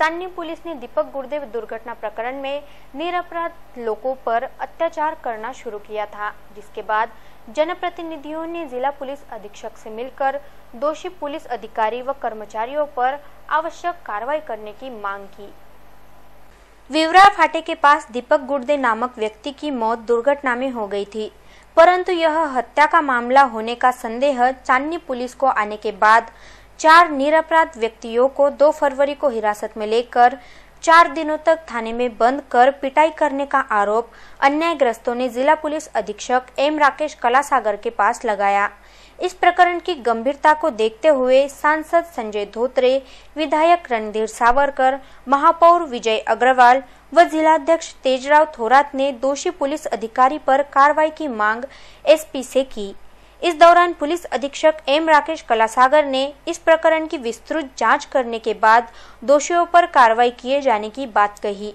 चांदनी police ने दीपक गुर्देव दुर्घटना प्रकरण में निरपराध लोगों पर अत्याचार करना शुरू किया था, जिसके बाद जनप्रतिनिधियों ने जिला पुलिस अधीक्षक से मिलकर दोषी पुलिस अधिकारी व कर्मचारियों पर आवश्यक कार्रवाई करने की मांग की। विवरा फाटे के पास दीपक गुर्दे नामक व्यक्ति की मौत दुर्घटना में हो गई थी, परंतु यह हत्या का मामला होने का संदेह चांदनी पुलिस को आने के बाद चार निरपराध व्यक्तियों को 2 फरवरी को हिरासत में लेकर चार दिनों तक थाने में बंद कर पिटाई करने का आरोप अन्यायग्रस्तों ने जिला पुलिस अधीक्षक एम राकेश कलासागर के पास लगाया। इस प्रकरण की गंभीरता को देखते हुए सांसद संजय धोत्रे, विधायक रणधीर सावरकर, महापौर विजय अग्रवाल व जिलाध्यक्ष तेजराव थोरात ने दोषी पुलिस अधिकारी पर कार्रवाई की मांग एसपी से की। इस दौरान पुलिस अधीक्षक एम राकेश कलासागर ने इस प्रकरण की विस्तृत जाँच करने के बाद दोषियों पर कार्रवाई किए जाने की बात कही।